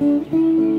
Música